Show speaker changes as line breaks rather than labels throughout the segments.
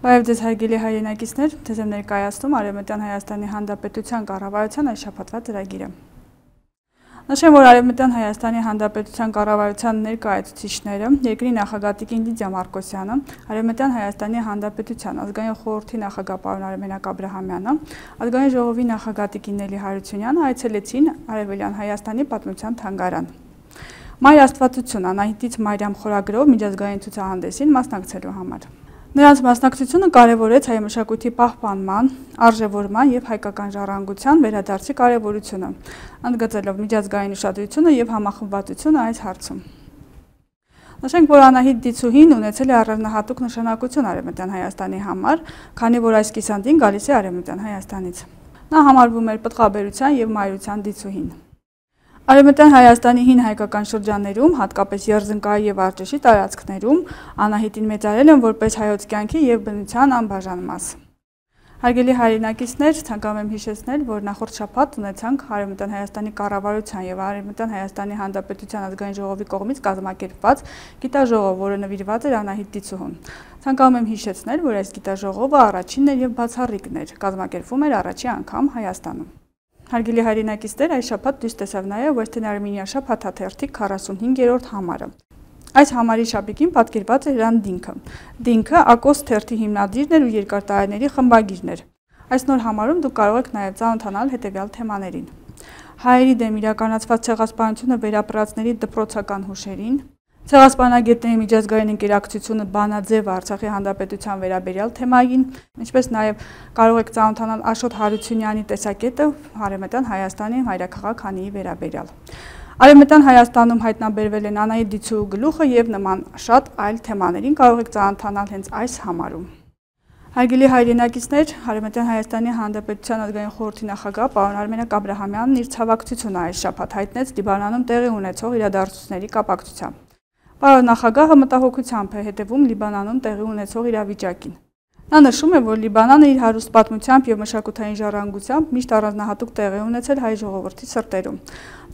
Բարև ձեզ հարգելի հայրենակիցներ, ձեզ եմ ներկայացնում Արևմտյան Հայաստանի Հանրապետության կառավարության այս շաբաթվա ծրագիրը։ Նշեմ, որ Արևմտյան Հայաստանի Հանրապետության կառավարության ներկայացուցիչները երկրի նախագահ Տիկին Լիդիա Մարկոսյանը, Արևմտյան Հայաստանի Հանրապետության ազգային խորհրդի նախագահ պարոն Արմենակ Աբ รา համյանը, ազգային ժողովի նախագահ Տիկին Նելի Հարությունյանը այցելեցին Արևելյան Հայաստանի պատմության թանգարան։ Մայր Աստվածություն Անահիտից Մարիամ խորագրով միջազգային ցուցահանդեսին մասնակցելու համար։ Նրանց մասնակցությունը կարևորեց հայ մշակույթի պահպանման, արժևորման եւ հայկական ժառանգության վերադարձի կարևորությունը, ընդգծելով միջազգային ուշադրությունը եւ համախմբվածությունը այս հարցում։ Նշենք, որ Անահիտ Դիցուհին ունեցել է առանձնահատուկ նշանակություն Արևմտյան Հայաստանի համար, քանի որ այս կիսանդին գալիս է Արևմտյան Հայաստանից։ Նա համարվում էր պտղաբերության եւ մայրության դիցուհին։ Արևմտյան Հայաստանի հին հայկական շրջաններում, հատկապես Երզնկայի եւ Արճեշի տարածքներում, Անահիտին մեծարել են որպես հայոց կյանքի եւ բնության անբաժան մաս։ Հարգելի հայրենակիցներ, ցանկանում եմ հիշեցնել, որ նախորդ շաբաթ ունեցանք Արևմտյան Հայաստանի կառավարության եւ Արևմտյան Հայաստանի Հանրապետության ազգային ժողովի կողմից կազմակերպված գիտաժողով, որը նվիրված էր Անահիտ Տիցուհուն։ Ցանկանում եմ հիշեցնել, որ այս գիտաժողովը առաջինն էր եւ բացառիկն էր, կազմակերպվում էր առաջի անգամ Հայաստանում։ Հարգելի հայրենակիցներ, այս շաբաթ դուրս տեսավ նաև Western Armenia շաբաթաթերթի 45-րդ համարը։ Այս համարի շապիկին պատկերված է Հրան Դինքը։ Դինքը Ակոս թերթի հիմնադիրն էր ու երկար տարիների խմբագիրն էր։ Այս նոր համարում դուք կարող եք նաև ծանոթանալ հետևյալ թեմաներին։ Հայերի դեմ իրականացված ցեղասպանությունը վերապրածների դպրոցական հուշերին, Ցեղասպանագետների միջազգային ընկերակցությունը բանաձև Արցախի հանրապետության վերաբերյալ թեմային, ինչպես նաև կարող եք ծանոթանալ Աշոտ Հարությունյանի տեսակետը Արևմտյան Հայաստանի հայրաքաղաք հանիի վերաբերյալ։ Արևմտյան Հայաստանում հայտնաբերվել են Անայի Դիցու գլուխը եւ նման շատ այլ թեմաներին կարող եք ծանոթանալ հենց այս համարում։ Հարգելի հայրենակիցներ, Արևմտյան Հայաստանի Հանրապետության ազգային խորհրդի նախագահ պարոն Արմենակ Աբ รา համյանն իր ցավակցությունը այս շաբաթ հայտնեց Լիբանանում տեղի ունեցող իրադարձությունների կապակցությամբ։ Պարոն նախագահը մտահոգությամբ է հետևում Լիբանանում տեղի ունեցող իրավիճակին։ Նա նշում է, որ Լիբանանը իր հարուստ պատմությամբ եւ մշակութային ժառանգությամբ միշտ առանձնահատուկ տեղ է ունեցել հայ ժողովրդի սրտերում։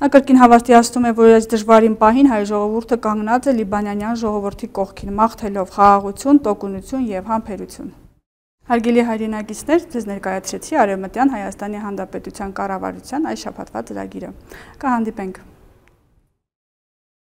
Նա կրկին հավաստիացնում է, որ այս դժվարին պահին հայ ժողովուրդը կանգնած է լիբանանյան ժողովրդի կողքին, մաղթելով խաղաղություն, տոկունություն եւ համբերություն։ Հարգելի հայրենակիցներ, ձեզ ներկայացրեցի Արևմտյան Հայաստանի Հանրապետության կառավարության այս շաբաթվա ծրագիրը։ Կհանդիպենք